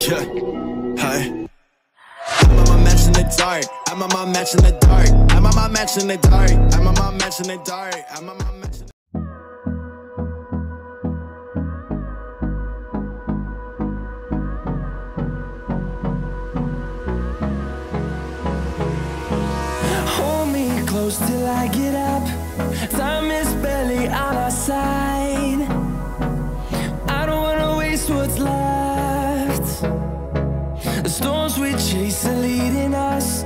Yeah, hi. I'm on my match in the dark. I'm on my match in the dark. I'm on my match in the dark. I'm on my match in the dark. I'm on my match in the Hold me close till I get up. Time is barely on our side. I don't wanna waste what's left storms we chase are leading us.